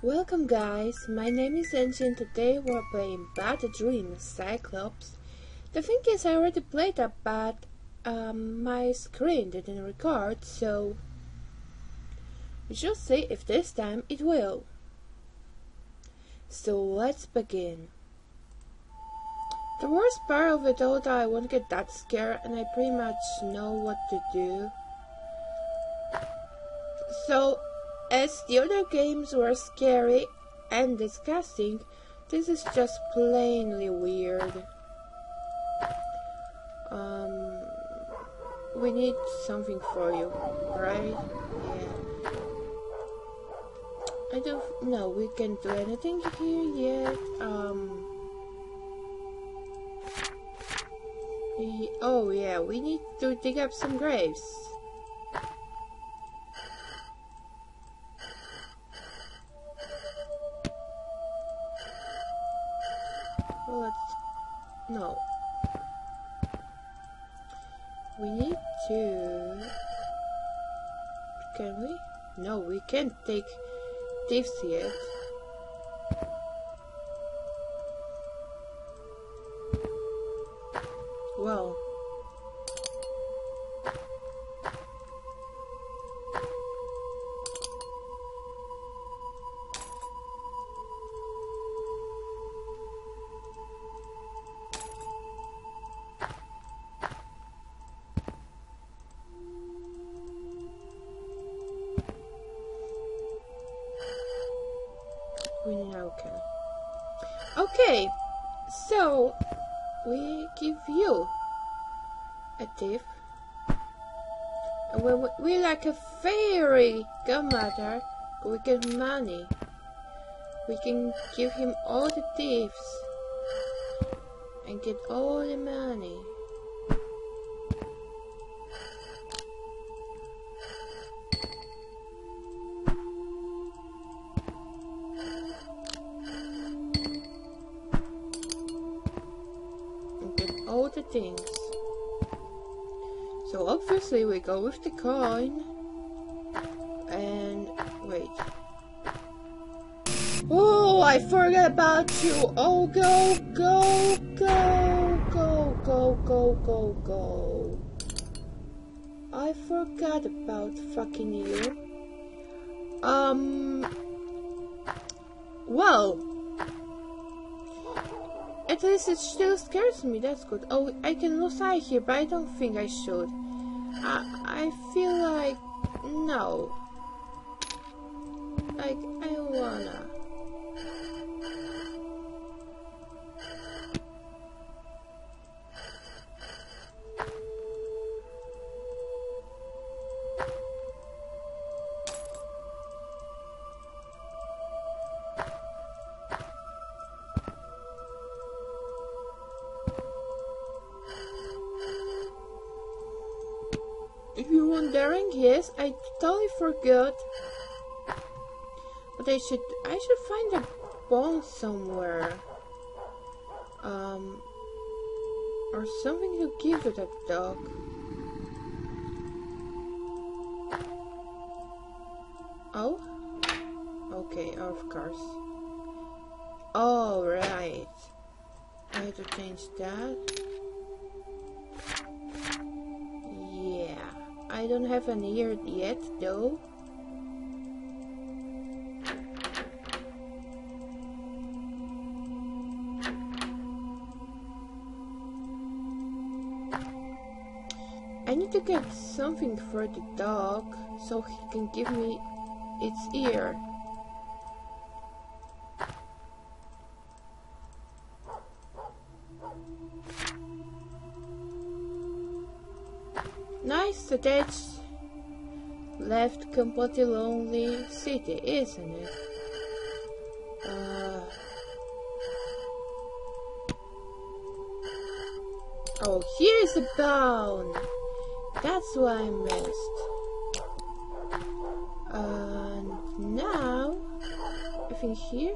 Welcome guys, my name is Angie and today we're playing Bad Dreams Cyclops. The thing is I already played that but um, my screen didn't record so we shall see if this time it will. So let's begin. The worst part of it all that I won't get that scared and I pretty much know what to do. So as the other games were scary and disgusting, this is just plainly weird. Um, we need something for you, right? Yeah. I don't know, we can't do anything here yet. Um, oh yeah, we need to dig up some graves. Let's... No. We need to... Can we? No, we can't take thieves yet. Well... Okay. Okay, so we give you a thief. And when we like a fairy godmother, we get money. We can give him all the thieves and get all the money. And get all the things. Obviously we go with the coin. And wait. Oh, I forgot about you. Oh, go, go, go, go, go, go, go, go. I forgot about fucking you. Um. Well, at least it still scares me, that's good. Oh, I can lose eye here, but I don't think I should. I, I feel like... no. Like, I don't wanna. wondering, yes, I totally forgot. But I should I should find a bone somewhere. Um or something to give to that dog. Oh? Okay, of course. Alright. I have to change that. Don't have an ear yet, though. I need to get something for the dog so he can give me its ear. Attached left completely lonely city, isn't it? Uh, oh, here is a bone. That's why I missed. And now, I think here.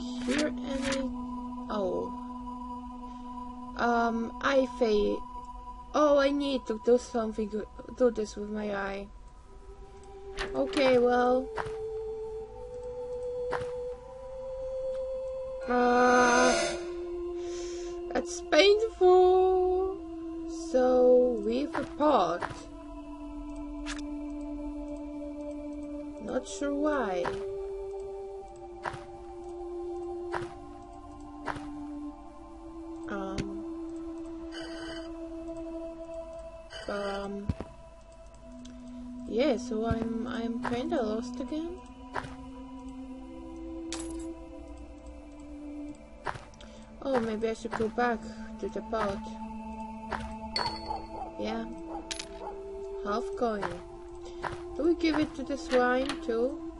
Here and I... Oh. Um, I fa... Oh, I need to do something, do this with my eye. Okay, well... Uh, that's painful. So, with a pot. Not sure why. So I'm I'm kinda lost again. Oh maybe I should go back to the pot yeah. Half coin do we give it to the swine too?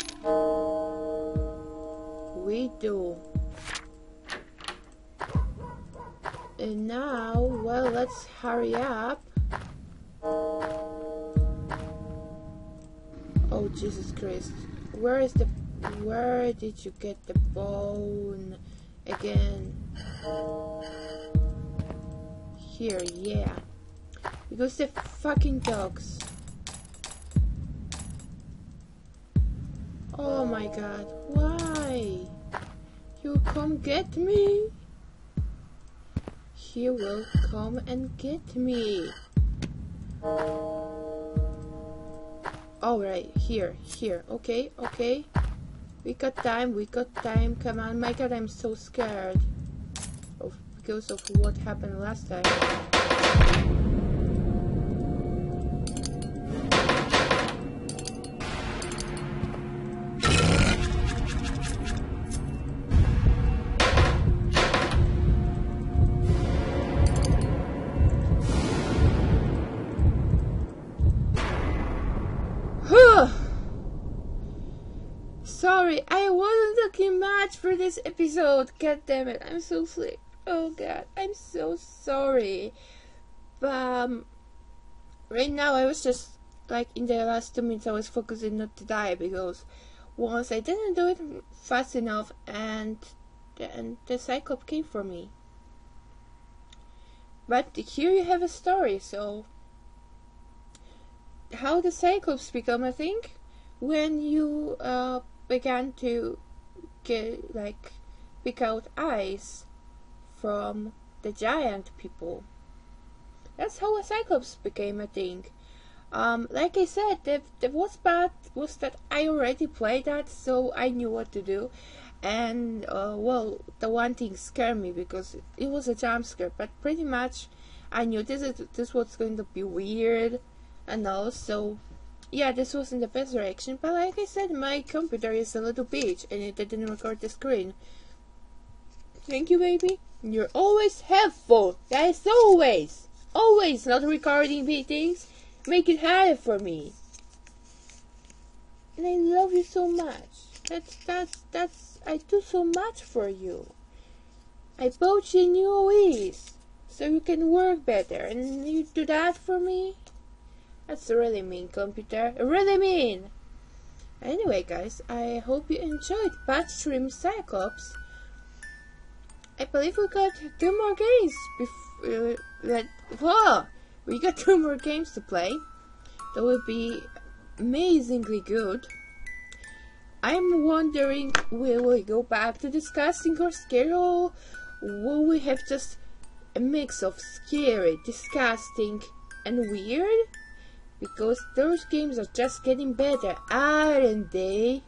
We do. And now well let's hurry up Jesus Christ. Where is the where did you get the bone again? Here, yeah. Because the fucking dogs. Oh my god, why? You come get me? He will come and get me. Oh, Alright, here, here. Okay, okay. We got time, we got time. Come on, my god, I'm so scared. Of, because of what happened last time. Sorry, I wasn't looking much for this episode. God damn it, I'm so sick. Oh god, I'm so sorry. But um, right now I was just like in the last two minutes I was focusing not to die because once I didn't do it fast enough and and the Cyclops came for me. But here you have a story, so how the Cyclops become a thing when you uh, began to get like pick out eyes from the giant people. That's how a Cyclops became a thing. Um, like I said, the, the worst part was that I already played that, so I knew what to do. And, uh, well, the one thing scared me because it was a jump scare, but pretty much I knew this is this was going to be weird and all, so yeah, this was in the best direction, but like I said, my computer is a little bitch and it didn't record the screen. Thank you, baby. You're always helpful. That's always, always not recording things. Make it harder for me. And I love you so much. That's, that's, that's, I do so much for you. I bought you new OS so you can work better and you do that for me. That's really mean, computer. Really mean! Anyway, guys, I hope you enjoyed Bad Dream Cyclops. I believe we got two more games before. Uh, whoa! We got two more games to play. That will be amazingly good. I'm wondering, will we go back to discussing our schedule? Will we have just a mix of scary, disgusting, and weird? Because those games are just getting better, aren't they?